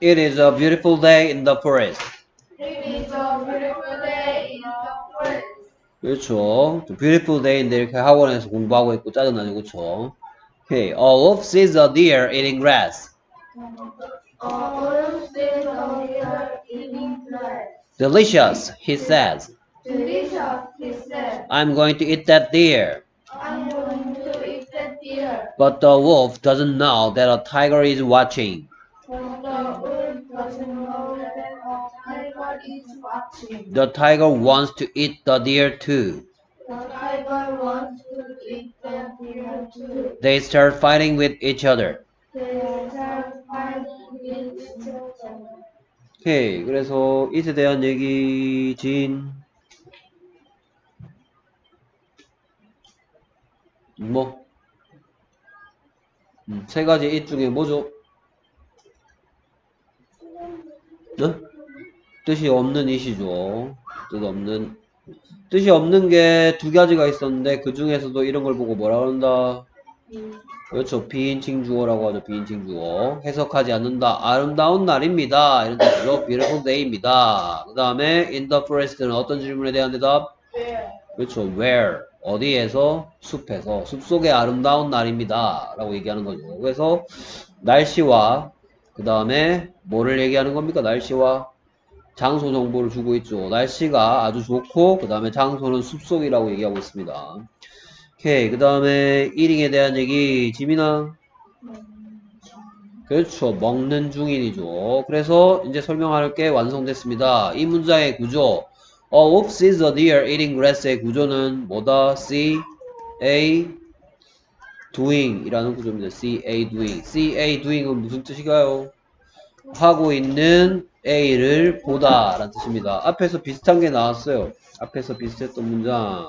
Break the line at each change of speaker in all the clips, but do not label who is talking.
It is a beautiful day in the forest. 그렇죠. beautiful day인데 이렇게 학원에서 공부하고 있고 짜증나죠, 그렇죠? Okay. A wolf sees a deer eating grass.
All sees a deer eating grass.
Delicious, he says.
Delicious, he said.
I'm going to eat that deer.
I'm going to eat that deer.
But the wolf doesn't know that a tiger is watching.
The tiger
wants to eat the deer too. They start fighting with each other. 오케이. 그래서 it에 대한 얘기 진. 뭐? 음, 세 가지 it 중에 뭐죠? 네? 뜻이 없는 it이죠. 뜻 없는. 뜻이 없는 게 두 가지가 있었는데 그 중에서도 이런 걸 보고 뭐라 그런다? 그렇죠. 비인칭 주어라고 하죠. 비인칭 주어. 해석하지 않는다. 아름다운 날입니다. 이런 뜻으로 beautiful day입니다. 그 다음에 in the forest는 어떤 질문에 대한 대답? 그렇죠. where? 어디에서? 숲에서. 숲속의 아름다운 날입니다. 라고 얘기하는 거죠. 그래서 날씨와 그 다음에 뭐를 얘기하는 겁니까? 날씨와 장소 정보를 주고 있죠. 날씨가 아주 좋고 그 다음에 장소는 숲속이라고 얘기하고 있습니다. 오케이. 그 다음에 1링에 대한 얘기 지민아 그렇죠. 먹는 중인이죠. 그래서 이제 설명할 게 완성됐습니다. 이 문장의 구조 A wolf sees a deer eating grass의 구조는 뭐다? C, A, doing 이라는 구조입니다. C, A, doing. C, A, doing은 무슨 뜻일까요? 하고 있는 A를 보다 라는 뜻입니다. 앞에서 비슷한 게 나왔어요. 앞에서 비슷했던 문장.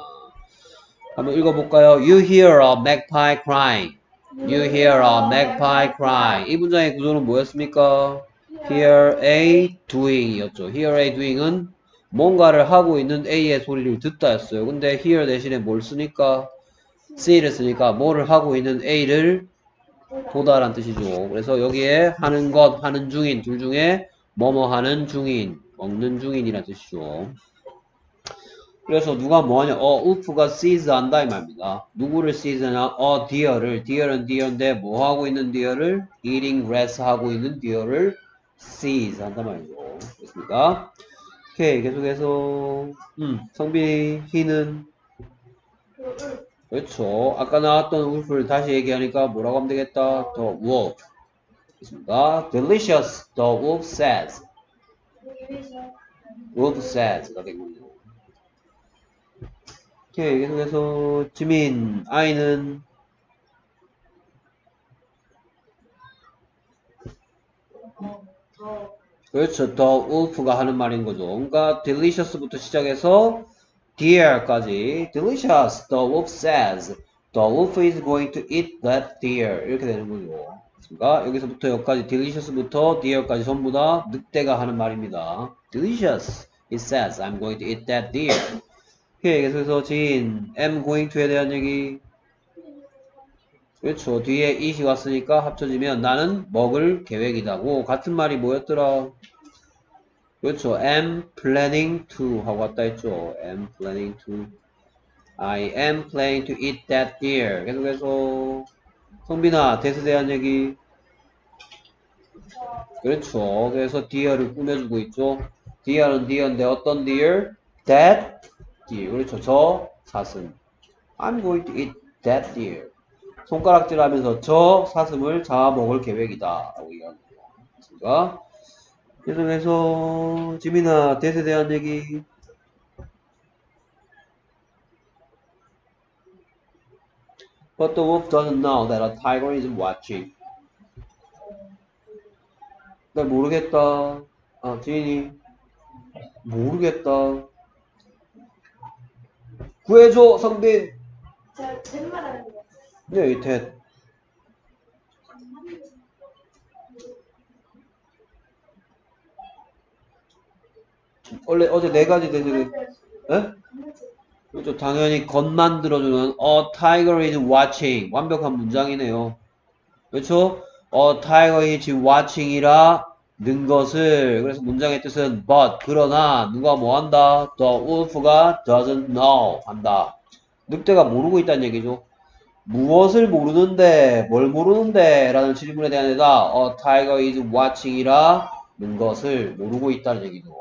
한번 읽어볼까요? You hear a magpie crying. You hear a magpie crying. 이 문장의 구조는 뭐였습니까? Hear a doing 이었죠. Hear a doing은 뭔가를 하고 있는 A의 소리를 듣다 였어요. 근데 hear 대신에 뭘 쓰니까? see를 쓰니까 뭐를 하고 있는 A를 보다란 뜻이죠. 그래서 여기에 하는 것, 하는 중인 둘 중에 뭐뭐 하는 중인, 먹는 중인이란 뜻이죠. 그래서 누가 뭐하냐? 어, 우프가 sees 한다 이 말입니다. 누구를 sees냐? 어, deer를. deer은 deer인데 뭐 하고 있는 deer를? eating grass 하고 있는 deer를 sees 한다 말이죠. 됐습니까? 오케이, 계속해서 음, 성빈이 희는 그렇죠. 아까 나왔던 울프를 다시 얘기하니까 뭐라고 하면 되겠다? The wolf. 됐습니다. Delicious, the wolf says. wolf says가 되군요. 오케이, 계속해서 지민, 아이는 그렇죠. The wolf가 하는 말인 거죠. 그러니까 delicious부터 시작해서 deer까지 delicious, the wolf says. The wolf is going to eat that deer. 이렇게 되는 거죠. 그러니까 여기서부터 여기까지 delicious부터 deer까지 전부 다 늑대가 하는 말입니다. delicious, it says. I'm going to eat that deer. 오케이, 계속해서 진, am going to에 대한 얘기. 그렇죠. 뒤에 it이 왔으니까 합쳐지면 나는 먹을 계획이다고. 같은 말이 뭐였더라? 그렇죠. am planning to 하고 왔다 했죠. am planning to. I am planning to eat that deer. 계속해서 성빈아, 대에 대한 얘기. 그렇죠. 그래서 deer를 꾸며주고 있죠. deer는 deer인데 어떤 deer? that deer. 그렇죠. 저 사슴. I'm going to eat that deer. 손가락질 하면서 저 사슴을 잡아먹을 계획이다. 라고. 그렇습니까? 계속해서 지민아 대에 대한 얘기 But the wolf doesn't know that a tiger is watching. 나 모르겠다. 아, 지인이 모르겠다. 구해줘, 성빈.
제가 제 말하는 거.
네, 이 대. 원래 어제 네 가지 대제를, 예? 그렇죠. 당연히 겉 만 들어주는 A tiger is watching. 완벽한 문장이네요. 그렇죠? A tiger is watching이라 는 것을 그래서 문장의 뜻은 but 그러나 누가 뭐 한다? The wolf가 doesn't know 한다. 늑대가 모르고 있다는 얘기죠. 무엇을 모르는데 뭘 모르는데 라는 질문에 대한 대답 A tiger is watching이라 는 것을 모르고 있다는 얘기죠.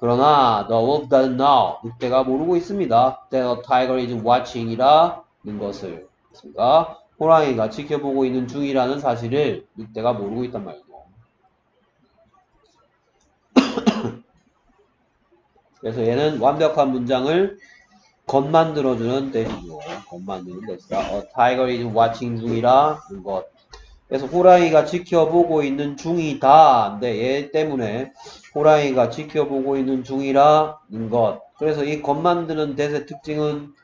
그러나 the wolf doesn't know. 늑대가 모르고 있습니다. A tiger is watching이라 는 것을. 그러니까 호랑이가 지켜보고 있는 중이라는 사실을 늑대가 모르고 있단 말이죠. 그래서 얘는 완벽한 문장을 겉 만들어주는 대시죠. 겉 만드는 대시다. A tiger is watching 중이라 는 것. 그래서 호랑이가 지켜보고 있는 중이다. 근데 얘 때문에 호랑이가 지켜보고 있는 중이라는 것. 그래서 이겉 만드는 대의 특징은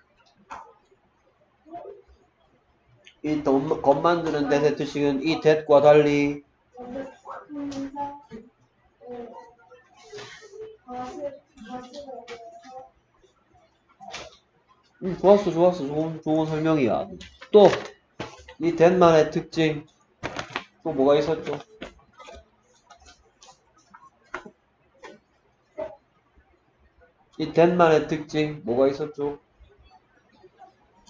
이겉 만드는 대의 특징은 이 대과 달리 음, 좋았어, 좋았어. 좋은, 좋은 설명이야. 또, 이 덴만의 특징. 또 뭐가 있었죠? 이 덴만의 특징, 뭐가 있었죠?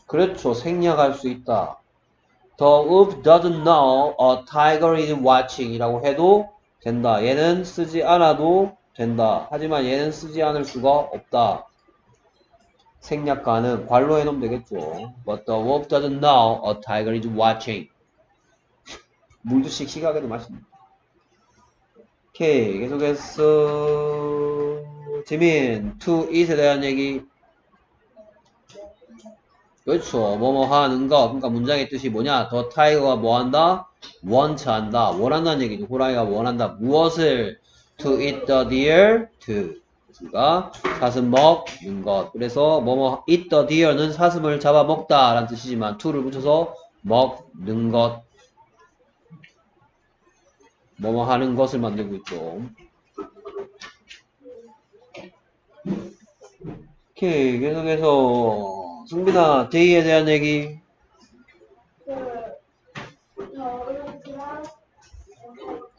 그렇죠. 생략할 수 있다. The wolf doesn't know a tiger is watching 이라고 해도 된다. 얘는 쓰지 않아도 된다. 하지만 얘는 쓰지 않을 수가 없다. 생략 가능. 관로 해놓으면 되겠죠. But the wolf doesn't know a tiger is watching. 물도 씩씩하게도 마십니다. 오케이. 계속해서 지민, to it에 대한 얘기. 그렇죠. 뭐뭐 하는 거. 그러니까 문장의 뜻이 뭐냐? 더 타이거가 뭐 한다? want 한다. 원한다는 얘기죠. 호랑이가 원한다. 무엇을? to eat the deer. to. 그러니까 사슴 먹는 것. 그래서 뭐뭐 eat the deer는 사슴을 잡아먹다 라는 뜻이지만 to를 붙여서 먹는 것. 하는 것을 만들고 있죠. 오케이. 계속해서 승빈아, 데이에 대한 얘기.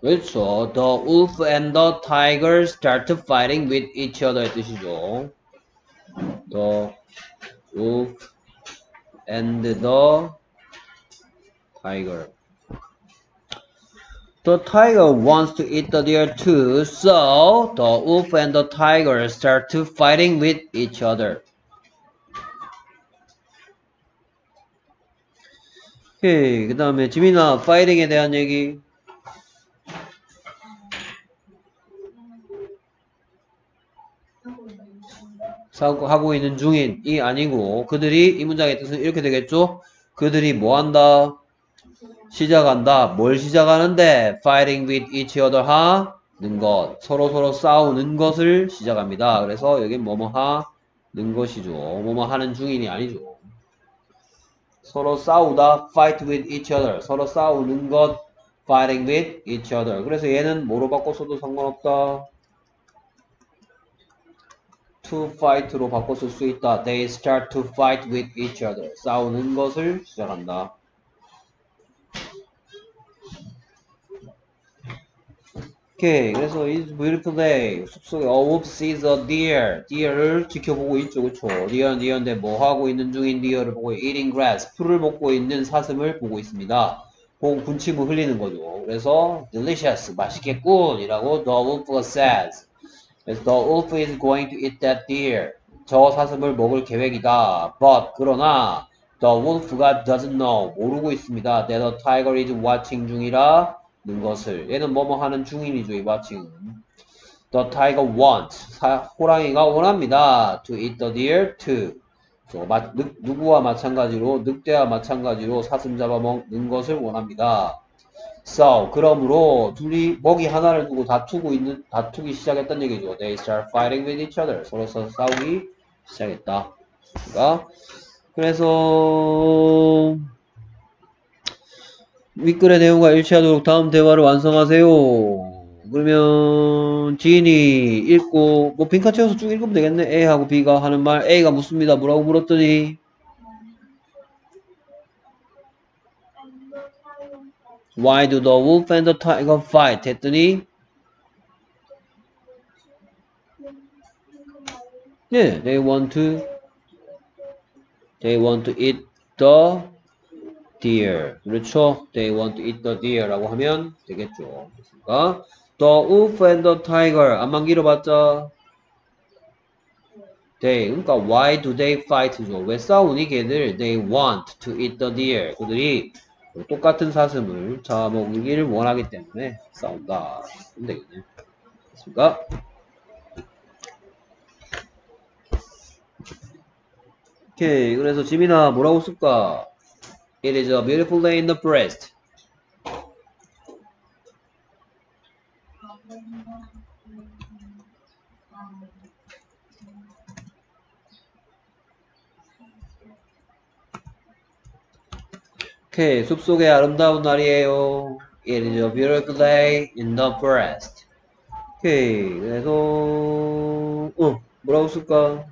그렇죠. The wolf and the tiger start fighting with each other의 뜻이죠. The wolf and the tiger. The tiger wants to eat the deer too, so the wolf and the tiger start to fighting with each other. 오케이, 그 다음에 지민아, 파이팅에 대한 얘기. 하고 있는 중인이 아니고 그들이 이 문장의 뜻은 이렇게 되겠죠? 그들이 뭐 한다? 시작한다. 뭘 시작하는데? fighting with each other 하는 것. 서로 서로 싸우는 것을 시작합니다. 그래서 여기 뭐뭐 하는 것이죠. 뭐뭐 하는 중인이 아니죠. 서로 싸우다 fight with each other. 서로 싸우는 것 fighting with each other. 그래서 얘는 뭐로 바꿨어도 상관없다. to fight로 바꿔 쓸 수 있다. They start to fight with each other. 싸우는 것을 시작한다. 오케이. 그래서 it's beautiful day. 숲속에 wolf sees a deer. deer를 지켜보고 있죠. 그쵸? deer, deer인데 뭐 하고 있는 중인 deer를 보고 eating grass. 풀을 먹고 있는 사슴을 보고 있습니다. 보고 군침을 흘리는 거죠. 그래서 delicious. 맛있겠군. 이라고 the wolf says. 그래서 the wolf is going to eat that deer. 저 사슴을 먹을 계획이다. But 그러나 the wolf가 doesn't know 모르고 있습니다. that the tiger is watching 중이라 는 것을 얘는 뭐뭐 하는 중인이죠. 이 watching은. The tiger wants 사, 호랑이가 원합니다. to eat the deer too. 저, 마, 늑, 누구와 마찬가지로 늑대와 마찬가지로 사슴 잡아먹는 것을 원합니다. So 그러므로 둘이 먹이 하나를 두고 다투고 있는 다투기 시작했던 얘기죠. They start fighting with each other. 서로 서로 싸우기 시작했다. 가 그래서 윗글의 내용과 일치하도록 다음 대화를 완성하세요. 그러면 지인이 읽고 뭐 빈칸 채워서 쭉 읽으면 되겠네. A하고 B가 하는 말 A가 묻습니다. 뭐라고 물었더니 Why do the wolf and the tiger fight? 했더니 네, they want to they want to eat the deer. 그렇죠? They want to eat the deer라고 하면 되겠죠. 그러니까 the wolf and the tiger 안만 길어봤자 they 그러니까 why do they fight죠? 왜 싸우니 걔들? They want to eat the deer. 그들이 똑같은 사슴을 잡아먹기를 원하기 때문에 싸운다. 그럼 되겠네. 됐습니까? 오케이. 그래서 지민아 뭐라고 쓸까? It is a beautiful day in the forest. 오케이. 숲속의 아름다운 날이에요. It is a beautiful day in the forest. 오케이. 그래서 어 뭐라고 쓸까?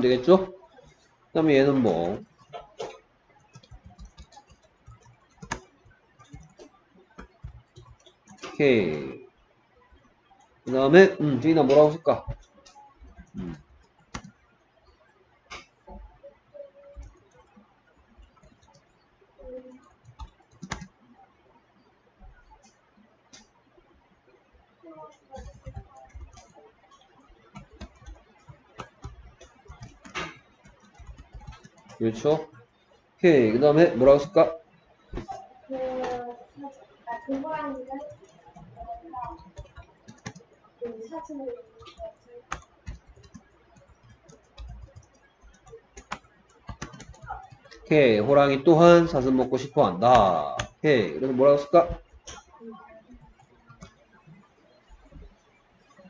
하면 되겠죠? 그 다음에 얘는 뭐 오케이 그 다음에 음 주인아 뭐라고 쓸까? 그렇죠? 오케이 그 다음에 뭐라고 쓸까? 오케이 호랑이 또한 사슴 먹고 싶어 한다 오케이 그래서 뭐라고 쓸까?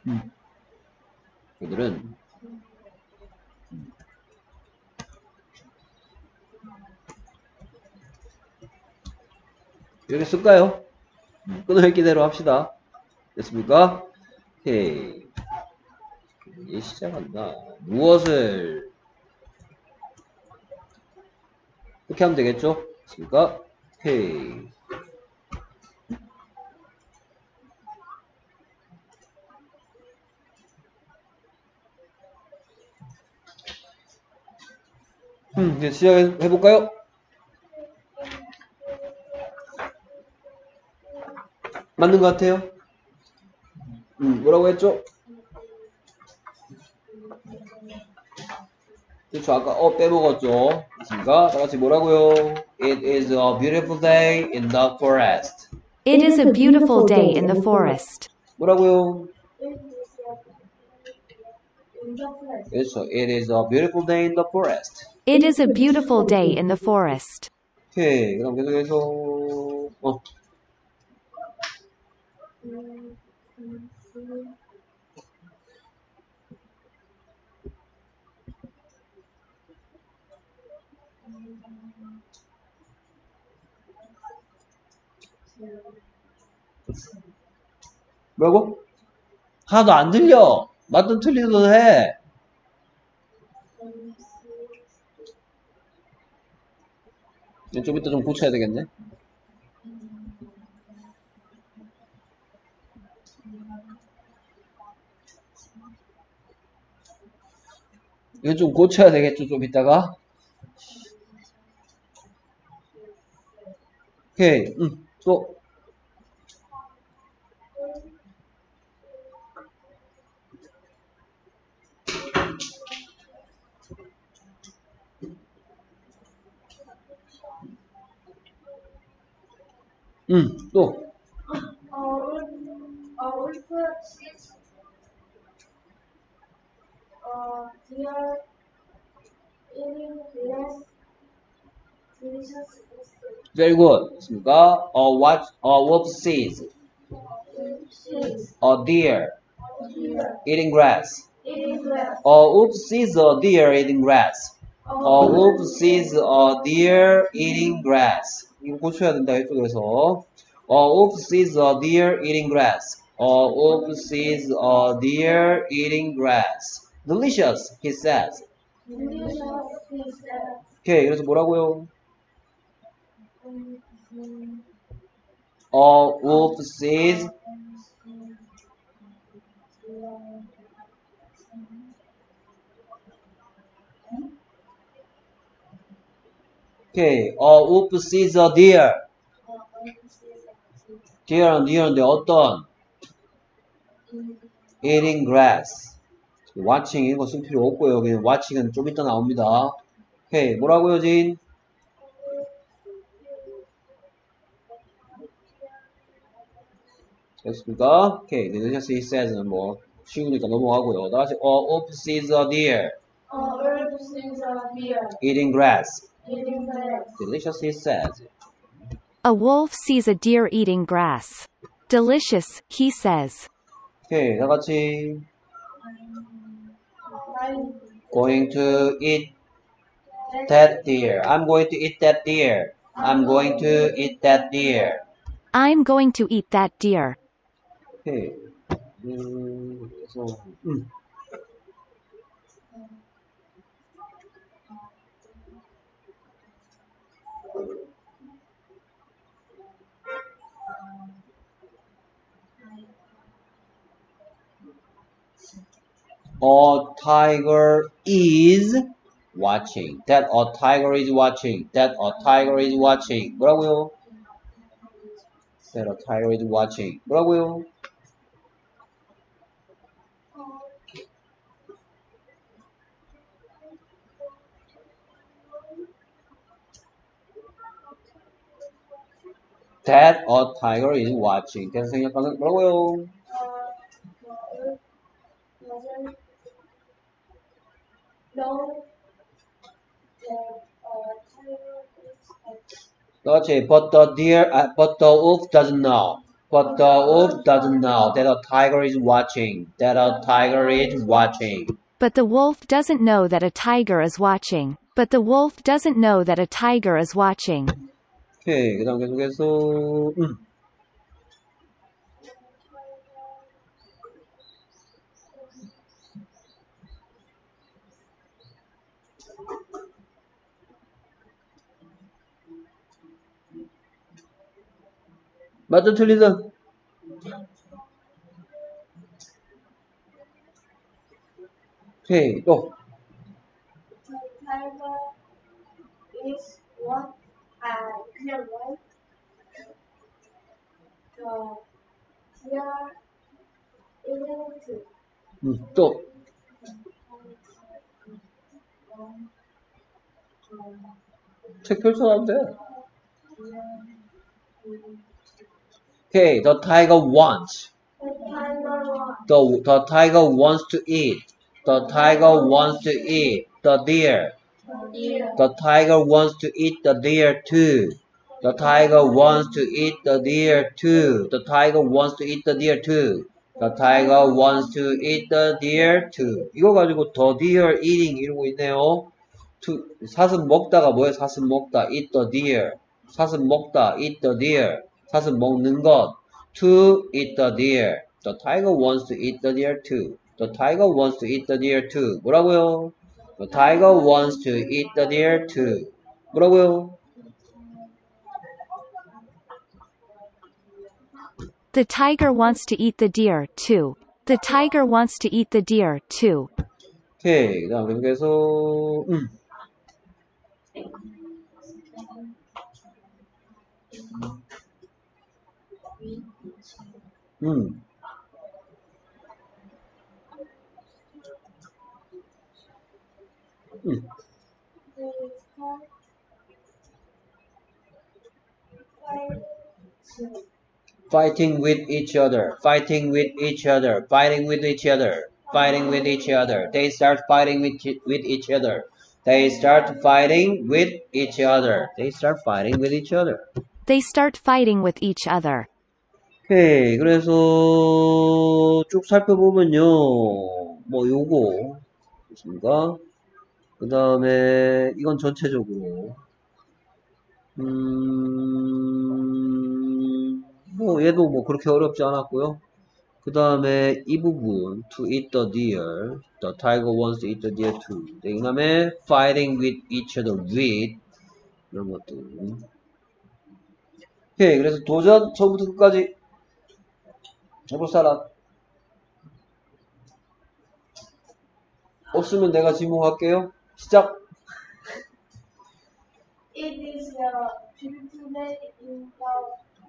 음. 그들은 이렇게 쓸까요? 음, 끊어읽기대로 합시다. 됐습니까? 오케이. 이제 시작한다. 무엇을 이렇게 하면 되겠죠? 됐습니까? 오케이. 음, 이제 시작해볼까요? 맞는 것 같아요? 음, 뭐라고 했죠? 그렇죠. 아까 어 빼먹었죠. 됐습니까? 다 같이 뭐라고요? It is a beautiful day in the forest.
It is a beautiful day in the forest.
뭐라고요? 그렇죠. It is a beautiful day in the forest.
It is a beautiful day in the forest.
오케이. 그다음 계속해서 어
음, 음, 음.
뭐라고? 하나도 안 들려. 맞든 틀리든 해. 이제 좀 이따 좀 고쳐야 되겠네. 이거 좀 고쳐야 되겠죠, 좀 이따가. 오케이, 응, 또. 음, 또.
Wolf, a wolf sees a deer eating grass. Delicious food.
very good. 됐습니까? A what, a wolf sees
Sees
a deer
a deer
eating grass.
eating grass.
A wolf sees a deer eating grass. A wolf sees a deer eating grass. 이거 고쳐야 된다, 이쪽에서. A wolf sees a deer eating grass. A wolf sees a deer eating grass. Delicious, he says.
Delicious, he said.
오케이, 그래서 뭐라고요?
Um, um,
A wolf sees 오케이, a wolf sees a deer. deer는 deer인데 어떤? eating grass. watching 이거 쓸 필요 없고요. 그냥 watching은 좀 이따 나옵니다. 오케이, 뭐라고요, 진? 됐습니까? 오케이, delicious he says는 뭐 쉬우니까 넘어가고요. 다시 a wolf sees a deer
A wolf sees a deer
eating grass.
eating grass.
delicious he says.
A wolf sees a deer eating grass. Delicious, he says.
오케이, 다 같이
Nine.
going to eat that deer. I'm going to eat that deer. I'm going to eat that deer.
I'm going to eat that deer.
오 mm, mm. A tiger is watching. That a tiger is watching. That a tiger is watching. 뭐라고요? That a tiger is watching. 뭐라고요? That a tiger is watching. 그래서 생략하는 뭐라고요?
know that a tiger is a
그렇지. But the deer, uh, but the wolf doesn't know. But the wolf doesn't know that a tiger is watching. That a tiger is watching.
But the wolf doesn't know that a tiger is watching. But the wolf doesn't know that a tiger is watching.
오케이. 그 다음 계속해서, 음. 맞죠, 틀리든? 오케이, 또. 음, 또. 책 펼쳐놔도 돼. 오케이, the tiger wants.
The
The, tiger wants to eat. The tiger wants to eat
the deer.
The tiger wants to eat the deer too. The tiger wants to eat the deer too. The tiger wants to eat the deer too. The tiger wants to eat the deer too. 이거 가지고 the deer eating 이러고 있네요. To, 사슴 먹다가 뭐예요? 사슴 먹다. eat the deer. 사슴 먹다. eat the deer. 사슴 먹는 것. to eat the deer. The tiger wants to eat the deer too. The tiger wants to eat the deer too. 뭐라고요? The tiger wants to eat the deer too. 뭐라고요?
The tiger wants to eat the deer, too. The tiger wants to eat the deer, too.
오케이. 그 다음 계속해서, 음. 음. 음.
The cat finds watching.
fighting with each other, fighting with each other, fighting with each other, fighting with each other. They start fighting with, with each other. They start fighting with each other. They start fighting with each other.
They start fighting with each other.
오케이. 그래서 쭉 살펴보면요. 뭐 요거 있습니다. 그 다음에 이건 전체적으로 음, 뭐 얘도 뭐 그렇게 어렵지 않았고요. 그 다음에 이 부분 to eat the deer, the tiger wants to eat the deer too. 네, 그 다음에 fighting with each other with 이런 것들. 오케이. 그래서 도전 처음부터 끝까지 해볼 사람 없으면 내가 지목할게요. 시작.
It is a beautiful day in the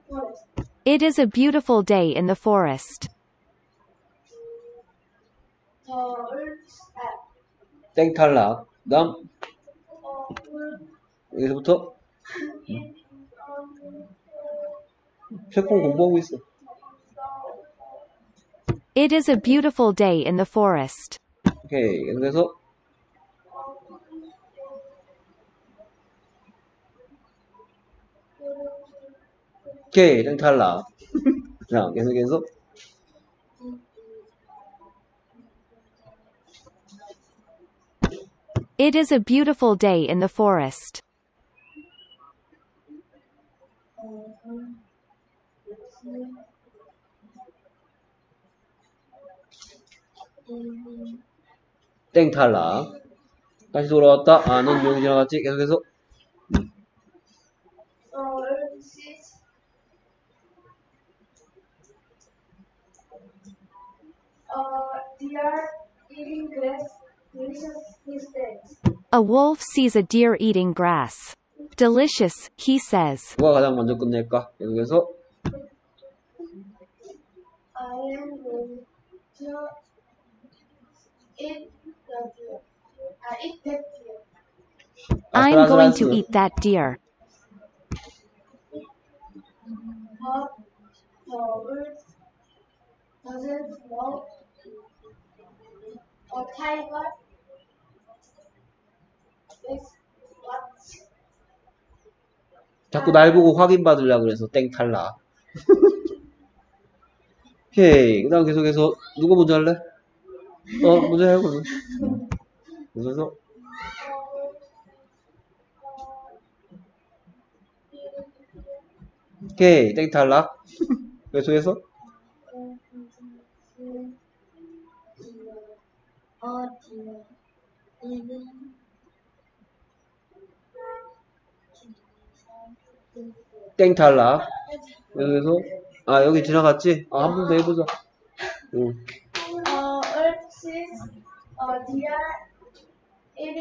forest.
It is a beautiful day in the forest.
땡 탈락. 다음 여기서부터
in
태풍 공부하고 있어.
It is a beautiful day in the forest.
오케이. 계속해서 오케이. 땡 탈락. 자, 계속해서
It is a beautiful day in the forest.
땡 탈락. 다시 돌아왔다. 아, 넌 여기 지나갔지? 계속해서
uh.
A wolf sees a deer eating grass. Delicious, he says.
누가 가장 먼저 끝낼까? 계속해서
I am going to eat the deer. I eat that deer.
I'm going to eat that deer.
But the wolf doesn't know a tiger is what
자꾸 날 보고 확인 받으려고 그래서 땡 탈락. 오케이. 그 다음 계속해서 누가 먼저 할래? 어, 먼저 해, 그러면. 그래서 오케이. 땡 탈락.
deer eating
땡 탈락. 계속해서 아, 여기 지나갔지? 아, 한 번 더 해보자. 응.
a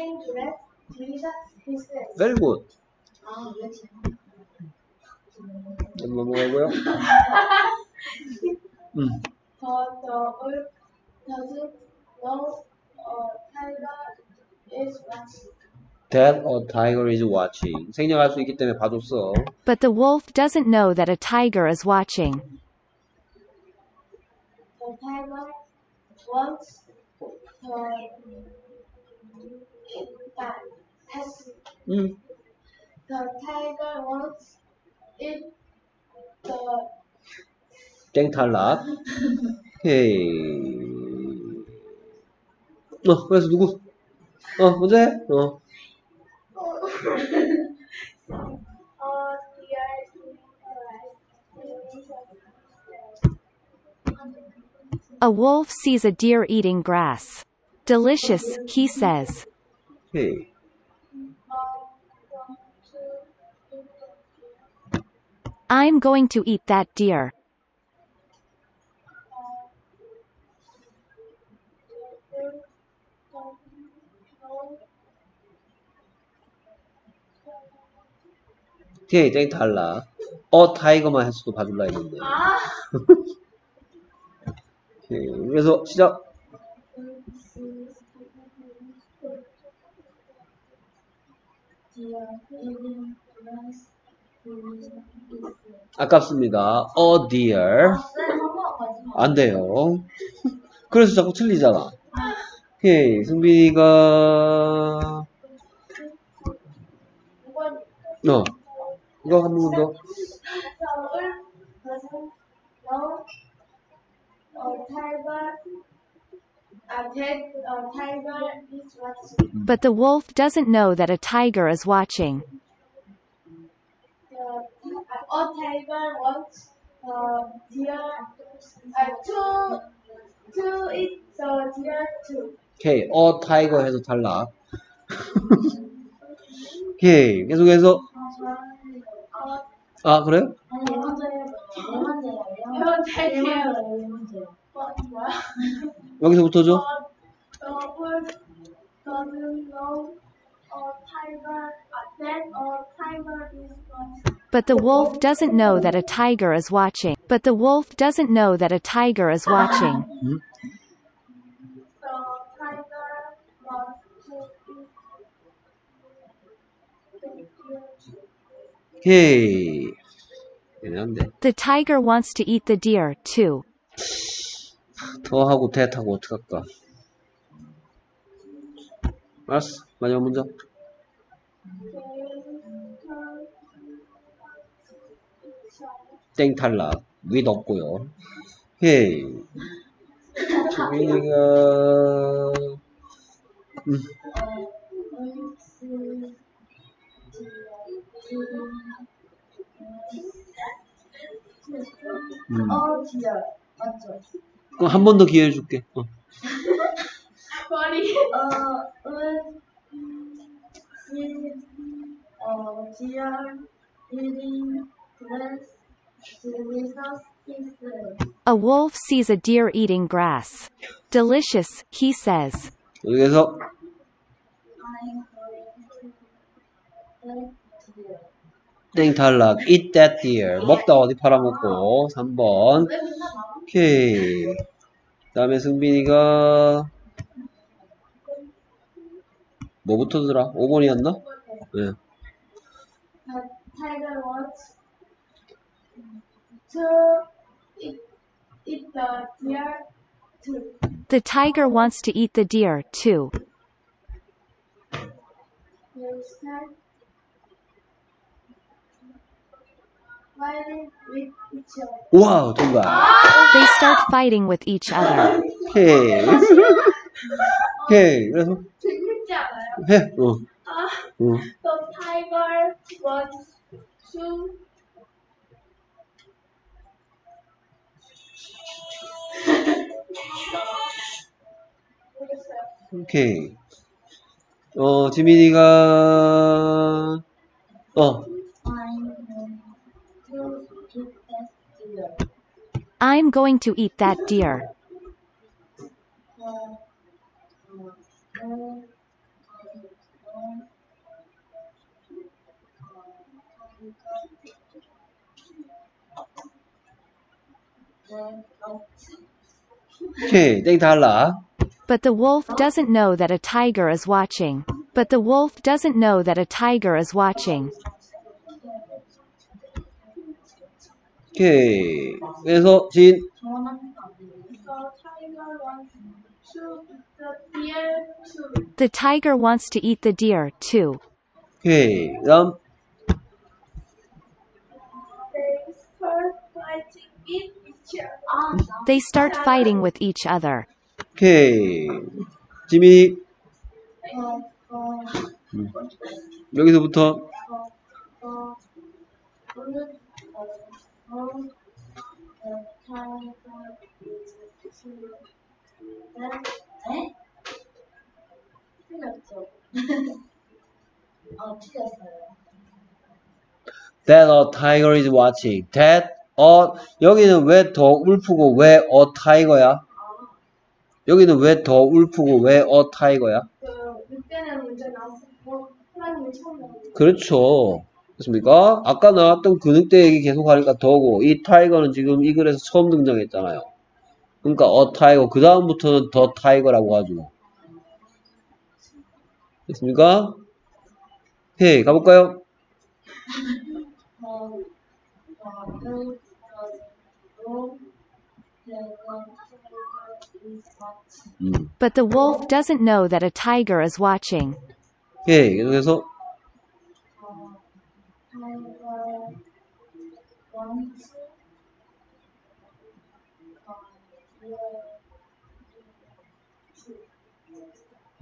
tiger is watching.
That a tiger is watching. 생략할 수 있기 때문에 봐줬어.
But the wolf doesn't know that a tiger is watching.
The tiger wants the it that has
음.
the tiger wants it the
땡 탈락. 오케이. 어, 그래서 누구? 어, 먼저 해. 어.
uh deer
A wolf sees a deer eating grass. Delicious, he says.
오케이.
I'm going to eat that deer.
오케이, 땡 탈락. 어, 타이거만 했어도 봐줄라 했는데.
아
오케이. 그래서 시작.
deer eating grass
아깝습니다. a deer. 안 돼요. 그래서 자꾸 틀리잖아. 오케이. 승빈이가, 어. 이거 한 번 더.
어,
But the wolf doesn't know that a tiger is watching.
The, a tiger wants uh, deer uh, to to eat the deer too.
오케이. 어, 타이거 해서 탈락. 오케이. 계속해서,
어,
아, 그래요?
이건 타이거예요. 어, 뭐야?
여기서부터죠?
어, the wolf doesn't know a tiger uh, that a tiger is watching.
But the wolf doesn't know that a tiger is watching. But the wolf doesn't know that a tiger is watching.
음?
The tiger wants to eat the deer too.
오케이. 애매한데.
The tiger wants to eat the deer, too.
더 하고 대 하고 어떡할까? 알았어. 마지막 문장. 땡 탈락. 윗 없고요. 오케이. 주민이가 음, 음.
어, 진짜 맞죠?
그럼 한 번 더 기회 줄게. 어.
머리. 어, 은, 시, 어, 지열, 일인, 그레스, 지리서스, 히스.
A wolf sees a deer eating grass. Delicious, he says.
여기서
I'm going to eat deer.
땡 탈락. Eat that deer. 먹다 어디 팔아먹고. 3번.
왜 맨날 나?
오케이. 그 다음에 승빈이가 뭐부터 더라? 5번이었나? 네.
The tiger wants to eat, eat the deer too.
The tiger wants to eat the deer, too.
You start fighting with each other.
와우, 정답.
They start fighting with each other.
오케이. 오케이. 그래서
재밌지 않아요?
해. 어.
아,
어.
the tiger wants to.
오케이. 어, 지민이가 어,
I'm going to eat that deer.
But the wolf doesn't know that a tiger is watching. But the wolf doesn't know that a tiger is watching.
오케이. 그래서 진
The tiger wants to eat the deer too.
The tiger wants to eat the deer, too.
오케이. 그다음
They start fighting with each other.
They start fighting with each other.
오케이. 지민이
어, 어,
음. 여기서부터
네? 틀렸죠? 어, 틀렸어요.
That a tiger is watching. That a 여기는 왜 더 울프고 왜 a tiger야? 여기는 왜 더 울프고 왜 a tiger야?
그, 늑대는 먼저 나왔었고, 호랑이는 처음 나왔어요.
그렇죠. 그렇습니까? 아까 나왔던 그 늑대 얘기 계속 하니까 the고 이 tiger는 지금 이 글에서 처음 등장했잖아요. 그러니까 a tiger 그 다음부터는 the tiger라고 하죠. 됐습니까? 오케이 가볼까요? 음.
But the wolf doesn't know that a tiger is watching.
오케이. 그래서
Uh, tiger wants uh, the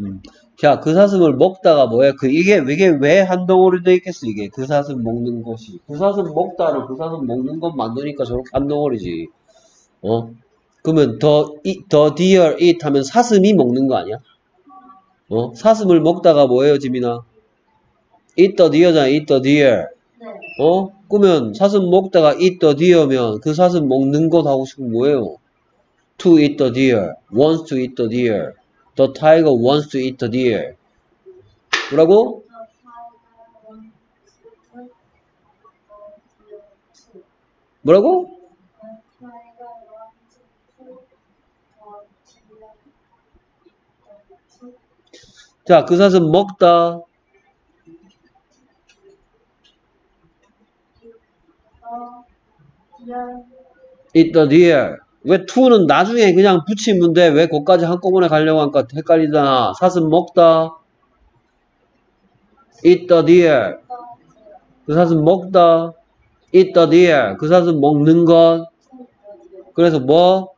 음. 자, 그 사슴을 먹다가 뭐야? 그 이게 이게 왜 한 덩어리 돼 있겠어? 이게 그 사슴 먹는 것이 그 사슴 먹다를 그 사슴 먹는 것 만드니까 저렇게 한 덩어리지. 어? 그러면 더 이, 더 deer it 하면 사슴이 먹는 거 아니야? 어? 사슴을 먹다가 뭐예요, 지민아? eat the deer잖아, eat the deer.
네.
어? 그러면 사슴 먹다가 eat the deer면 그 사슴 먹는 것 하고 싶은 뭐예요? to eat the deer, wants to eat the deer. The tiger wants to eat the deer. 뭐라고? 뭐라고?
Uh.
자, 그 사슴 먹다. Eat the deer. 왜 to는 나중에 그냥 붙이면 돼? 왜 거기까지 한꺼번에 가려고 하니까 헷갈리잖아. 사슴 먹다. eat the deer. 그 사슴 먹다. eat the deer. 그 사슴 먹는 것. 그래서 뭐?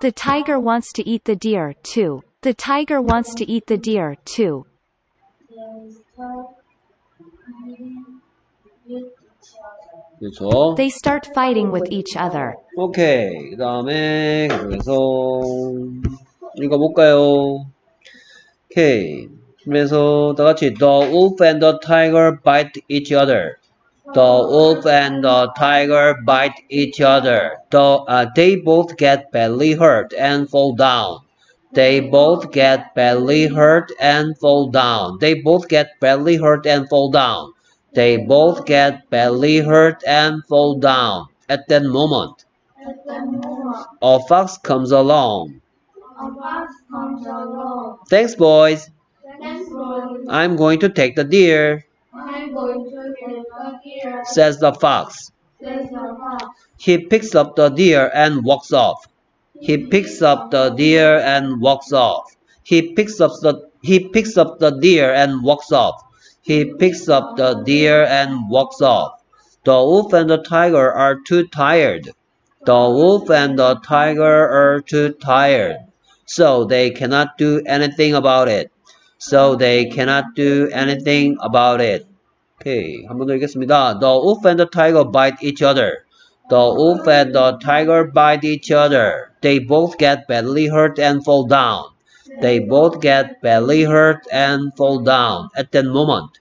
The tiger wants to eat the deer too.
The tiger wants to eat the deer too.
그렇죠.
fighting with each other.
They start fighting with each other.
오케이. 그 다음에, 그래서, 읽어볼까요? 오케이. 그래서, 다 같이, The wolf and the tiger bite each other. The wolf and the tiger bite each other. The, uh, they both get badly hurt and fall down. They both get badly hurt and fall down. They both get badly hurt and fall down. They both get badly hurt and fall down. At that moment, a fox comes along.
along.
Thanks, boys.
Thanks for
I'm going to take the deer,
deer.
says the fox.
Says the fox.
He picks up the deer and walks off. He picks up the deer and walks off. He picks up the he picks up the deer and walks off. He picks up the deer and walks off. The wolf and the tiger are too tired. The wolf and the tiger are too tired. So they cannot do anything about it. So they cannot do anything about it. 오케이. 한 번 더 읽겠습니다. The wolf and the tiger bite each other. The wolf and the tiger bite each other. They both get badly hurt and fall down. They both get badly hurt and fall down. At that moment,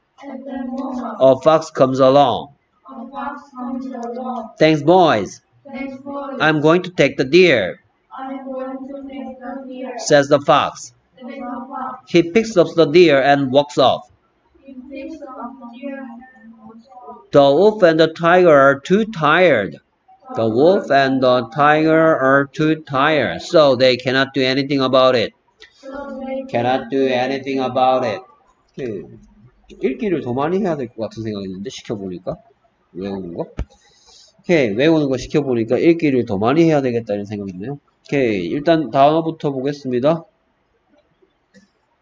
a fox comes along. Thanks, boys. I'm going to take the deer, says the fox. He picks up the deer and walks off.
The
wolf and the tiger are too tired. The wolf and the tiger are too tired, so they cannot do anything about it. Cannot do anything about it. 그, 읽기를 더 많이 해야 될 것 같은 생각이 드는데 시켜보니까 외우는 거. 오케이 외우는 거 시켜보니까 읽기를 더 많이 해야 되겠다는 생각이 드네요. 오케이 일단 단어부터 보겠습니다.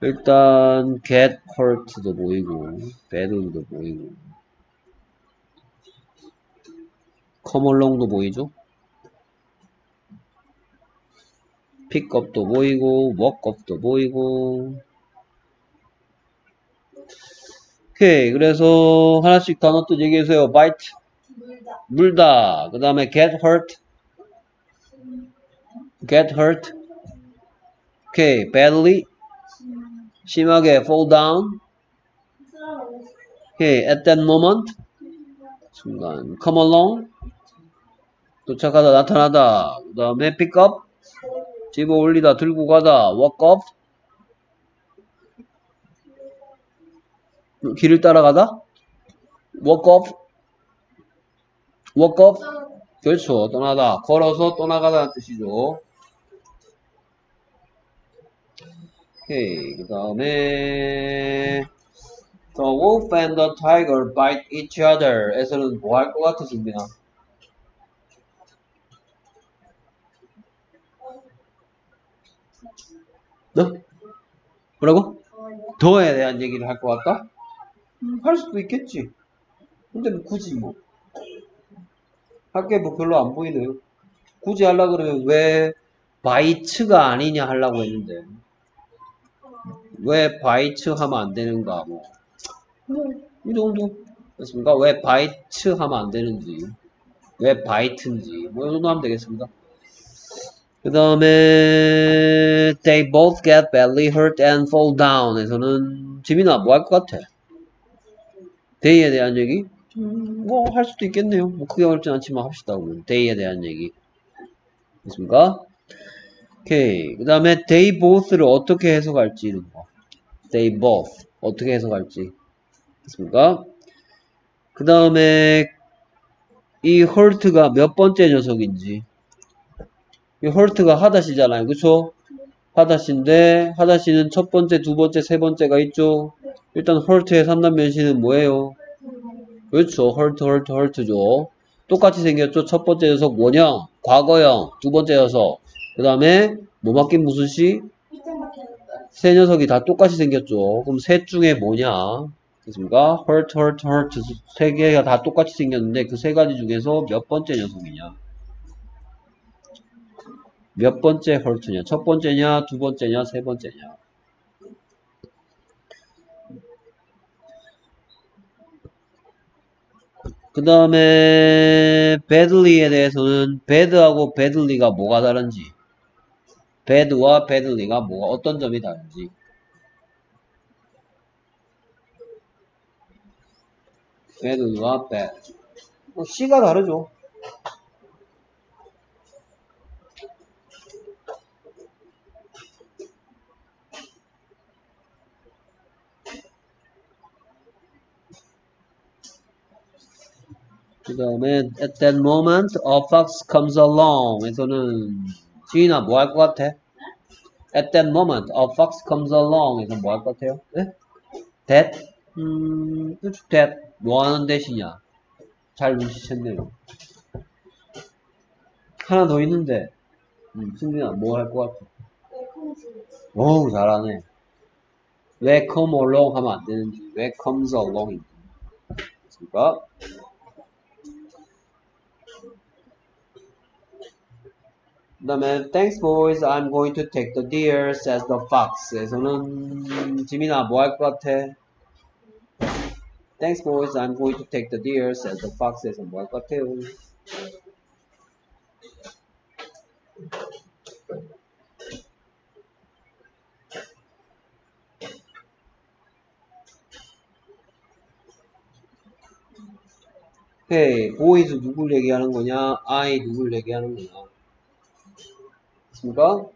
일단 get hurt도 보이고 bad도 보이고 come along도 보이죠. Pick up도 보이고 walk up도 보이고 오케이 그래서 하나씩 단어 또 얘기해주세요 bite
물다.
물다 그 다음에 get hurt get hurt 오케이 badly 심하게 fall down 오케이 at that moment 순간 come along 도착하다 나타나다 그 다음에 pick up 집어 올리다 들고 가다. Walk up 길을 따라가다? Walk up walk up 그렇죠. 떠나다. 걸어서 떠나가다는 뜻이죠. 오케이. 그 다음에 The wolf and the tiger bite each other. 에서는 뭐 할 것 같아, 준비나? 너? 뭐라고? the에 대한 얘기를 할 것 같다? 음, 할 수도 있겠지. 근데 뭐 굳이 뭐. 할 게 뭐 별로 안 보이네요. 굳이 하려 그러면 왜 bites가 아니냐 하려고 했는데. 왜 bites 하면 안 되는가, 뭐. 뭐, 이 정도. 됐습니까? 왜 bites 하면 안 되는지. 왜 bite인지. 뭐, 이 정도 하면 되겠습니다. 그 다음에 they both get badly hurt and fall down 에서는 지민아 뭐 할 것 같아? they에 대한 얘기? 음, 뭐할 수도 있겠네요 뭐 크게 어렵진 않지만 합시다 그러면 they에 대한 얘기 됐습니까? 오케이 그 다음에 they both를 어떻게 해석할지는 거 they both 어떻게 해석할지 됐습니까? 그 다음에 이 hurt가 몇 번째 녀석인지 이 헐트가 하다시잖아요. 그쵸? 하다시인데 하다시는 첫 번째, 두 번째, 세 번째가 있죠. 일단 헐트의 3단 변신은 뭐예요? 그렇죠. 헐트, 헐트, 헐트죠. 똑같이 생겼죠. 첫 번째 녀석 원형, 과거형, 두 번째 녀석. 그 다음에 뭐 맡긴 무슨 시? 세 녀석이 다 똑같이 생겼죠. 그럼 셋 중에 뭐냐? 됐습니까? 헐트, 헐트, 헐트 세 개가 다 똑같이 생겼는데 그 세 가지 중에서 몇 번째 녀석이냐? 몇 번째 헐트냐? 첫 번째냐, 두 번째냐, 세 번째냐? 그 다음에 badly에 대해서는 bad하고 badly가 뭐가 다른지 bad와 badly가 뭐가 어떤 점이 다른지. bad와 bad 뭐 C가 다르죠 그 다음에 at that moment a fox comes along 에서는 지인아 뭐 할 것 같아? at that moment a fox comes along 에서 뭐 할 것 같아요? 네? that? 음, that 뭐 하는 대시냐 잘 눈치챘네요 하나 더 있는데 음, 승민아 뭐 할 것 같아? 어우 잘하네 왜 come along 하면 안 되는지 왜 comes along인지 그니까 그 다음에 Thanks boys, I'm going to take the deer, says the fox. 에서는 지민아 뭐 할 것 같아? Thanks boys, I'm going to take the deer, says the fox. 에서 뭐 할 것 같아요? 헤이, boys 누굴 얘기하는 거냐? I 누굴 얘기하는 거냐? 됐습니까?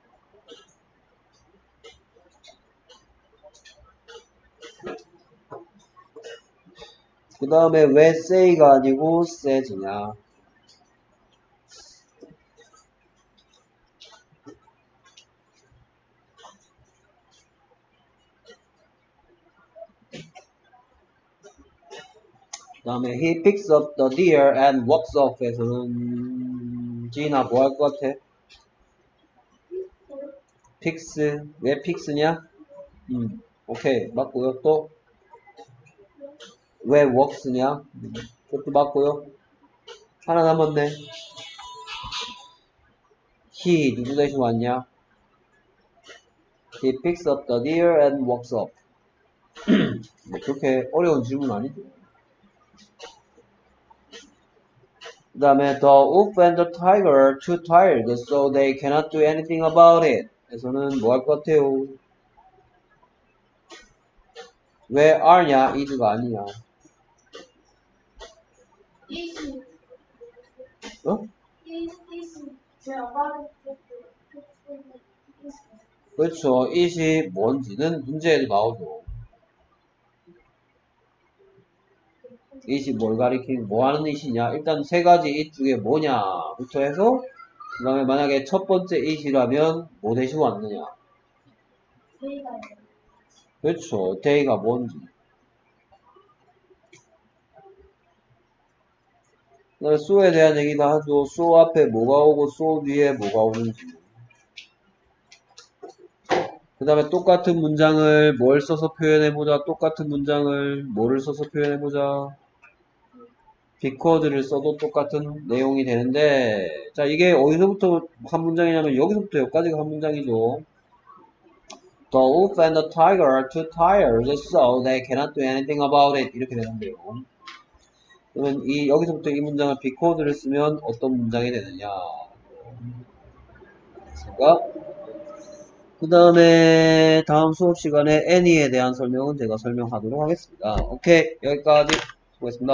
그 다음에 왜 say가 아니고 says냐? 그 다음에 he picks up the deer and walks off 에서는 지인아 뭐 할 것 같아? 픽스 왜 픽스냐? 음 오케이 맞고요 또왜 works냐? 음, 그것도 맞고요 하나 남았네 he 누구 대신 왔냐? he picks up the deer and walks off 뭐 그렇게 어려운 질문 아니죠 그 다음에 the wolf and the tiger too tired so they cannot do anything about it 에서는 뭐 할 것 같아요? 왜 are냐? is가 아니냐?
이시
어?
이시
그렇죠. it이 뭔지는 문제에도 나오죠. it이 뭘 가리키는, 뭐 하는 it이냐? 일단 세 가지 it 중에 뭐냐부터 해서, 그 다음에 만약에 첫 번째 it이라면 뭐 대신 왔느냐? 그렇죠. day가 뭔지. 그 다음에 so에 대한 얘기도 하죠. so 앞에 뭐가 오고 so 뒤에 뭐가 오는지. 그 다음에 똑같은 문장을 뭘 써서 표현해보자. 똑같은 문장을 뭐를 써서 표현해보자. Because를 써도 똑같은 내용이 되는데 자 이게 어디서부터 한 문장이냐면 여기서부터 여기까지가 한 문장이죠. The wolf and the tiger are two tigers, so they cannot do anything about it. 이렇게 되는데요. 그러면 이 여기서부터 이 문장을 because를 쓰면 어떤 문장이 되느냐? 그 다음에 다음 수업 시간에 any에 대한 설명은 제가 설명하도록 하겠습니다. 오케이 여기까지 수고했습니다.